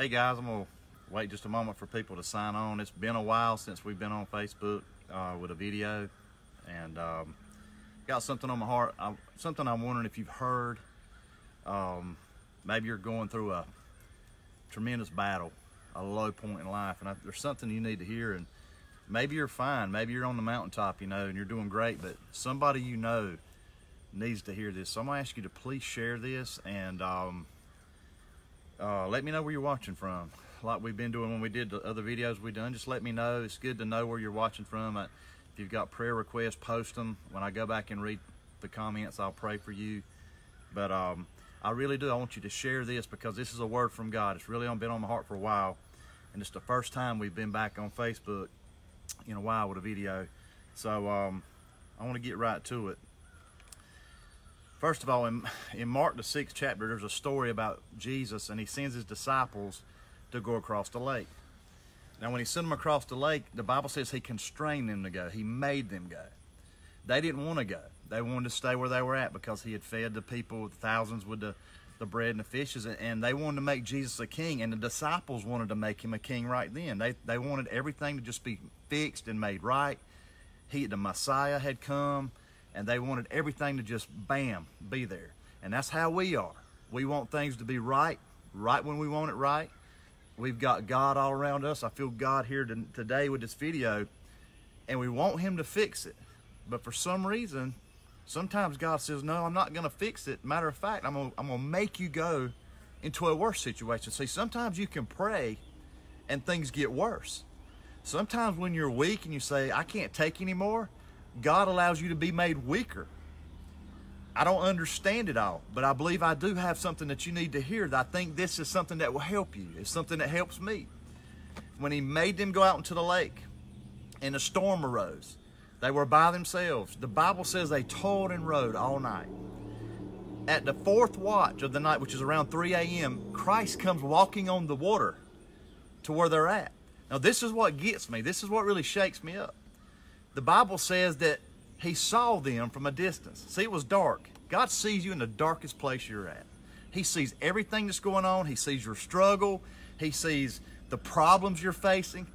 Hey guys, I'm gonna wait just a moment for people to sign on. It's been a while since we've been on Facebook uh, with a video, and um, got something on my heart. I, something I'm wondering if you've heard. Um, maybe you're going through a tremendous battle, a low point in life, and I, there's something you need to hear. And maybe you're fine. Maybe you're on the mountaintop, you know, and you're doing great. But somebody you know needs to hear this. So I'm gonna ask you to please share this and. Um, uh, let me know where you're watching from. Like we've been doing when we did the other videos we've done, just let me know. It's good to know where you're watching from. Uh, if you've got prayer requests, post them. When I go back and read the comments, I'll pray for you. But um, I really do. I want you to share this because this is a word from God. It's really on been on my heart for a while. And it's the first time we've been back on Facebook in a while with a video. So um, I want to get right to it. First of all, in, in Mark, the sixth chapter, there's a story about Jesus, and he sends his disciples to go across the lake. Now, when he sent them across the lake, the Bible says he constrained them to go. He made them go. They didn't want to go. They wanted to stay where they were at because he had fed the people, thousands, with the, the bread and the fishes, and they wanted to make Jesus a king, and the disciples wanted to make him a king right then. They, they wanted everything to just be fixed and made right. He, the Messiah had come and they wanted everything to just bam be there. And that's how we are. We want things to be right right when we want it right. We've got god all around us. I feel god here to, today with this video and we want him to fix it. But for some reason sometimes god says no i'm not going to fix it. Matter of fact i'm going to make you go into a worse situation. See sometimes you can pray and things get worse. Sometimes when you're weak and you say i can't take anymore God allows you to be made weaker. I don't understand it all, but I believe I do have something that you need to hear. That I think this is something that will help you. It's something that helps me. When he made them go out into the lake and a storm arose, they were by themselves. The Bible says they toiled and rowed all night. At the fourth watch of the night, which is around 3 a.m., Christ comes walking on the water to where they're at. Now, this is what gets me. This is what really shakes me up the Bible says that he saw them from a distance. See, it was dark. God sees you in the darkest place you're at. He sees everything that's going on. He sees your struggle. He sees the problems you're facing.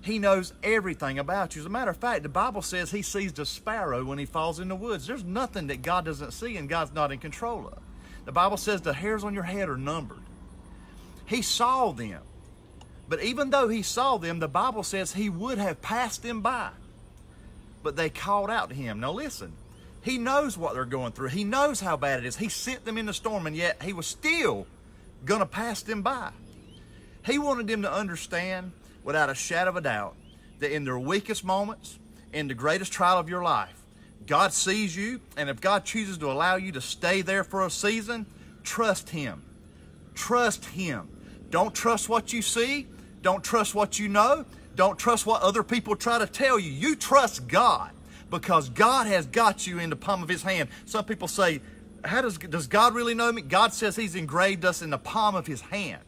He knows everything about you. As a matter of fact, the Bible says he sees the sparrow when he falls in the woods. There's nothing that God doesn't see and God's not in control of. The Bible says the hairs on your head are numbered. He saw them. But even though he saw them, the Bible says he would have passed them by but they called out to him. Now listen, he knows what they're going through. He knows how bad it is. He sent them in the storm, and yet he was still going to pass them by. He wanted them to understand without a shadow of a doubt that in their weakest moments, in the greatest trial of your life, God sees you, and if God chooses to allow you to stay there for a season, trust Him. Trust Him. Don't trust what you see. Don't trust what you know. Don't trust what other people try to tell you. You trust God because God has got you in the palm of his hand. Some people say, how does, does God really know me? God says he's engraved us in the palm of his hand.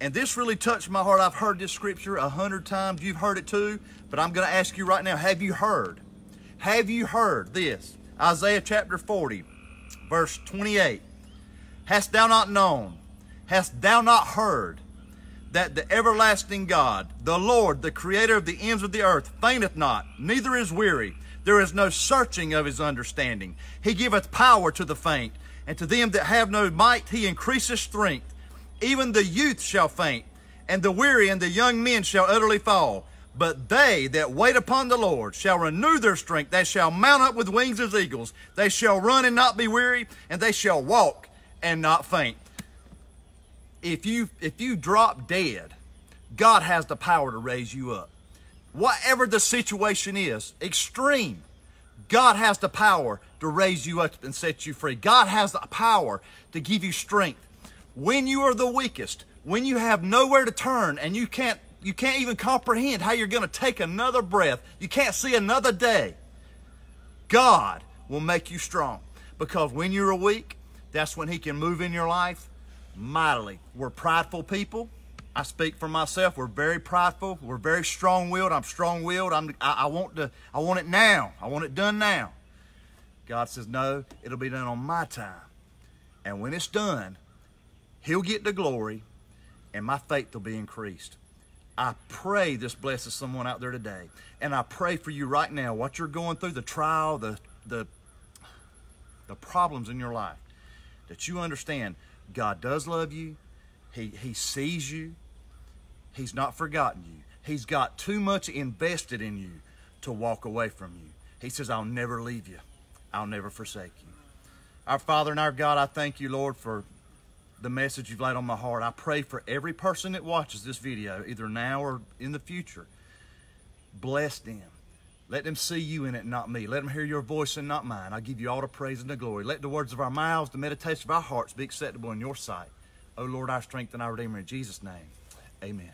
And this really touched my heart. I've heard this scripture a hundred times. You've heard it too. But I'm going to ask you right now, have you heard? Have you heard this? Isaiah chapter 40, verse 28. Hast thou not known? Hast thou not heard? That the everlasting God, the Lord, the creator of the ends of the earth, fainteth not, neither is weary. There is no searching of his understanding. He giveth power to the faint, and to them that have no might he increaseth strength. Even the youth shall faint, and the weary and the young men shall utterly fall. But they that wait upon the Lord shall renew their strength. They shall mount up with wings as eagles. They shall run and not be weary, and they shall walk and not faint if you if you drop dead, God has the power to raise you up. Whatever the situation is, extreme, God has the power to raise you up and set you free. God has the power to give you strength. When you are the weakest, when you have nowhere to turn and you can't you can't even comprehend how you're going to take another breath, you can't see another day. God will make you strong because when you're weak, that's when he can move in your life mightily. We're prideful people. I speak for myself. We're very prideful. We're very strong-willed. I'm strong-willed. I'm, I, I, want to, I want it now. I want it done now. God says, no, it'll be done on my time. And when it's done, he'll get the glory. and my faith will be increased. I pray this blesses someone out there today. And I pray for you right now, what you're going through, the trial, the, the, the problems in your life, that you understand God does love you. He, he sees you. He's not forgotten you. He's got too much invested in you to walk away from you. He says, I'll never leave you. I'll never forsake you. Our Father and our God, I thank you, Lord, for the message you've laid on my heart. I pray for every person that watches this video, either now or in the future. Bless them. Let them see you in it, not me. Let them hear your voice and not mine. I give you all the praise and the glory. Let the words of our mouths, the meditation of our hearts be acceptable in your sight. O Lord, our strength and our Redeemer, in Jesus' name, amen.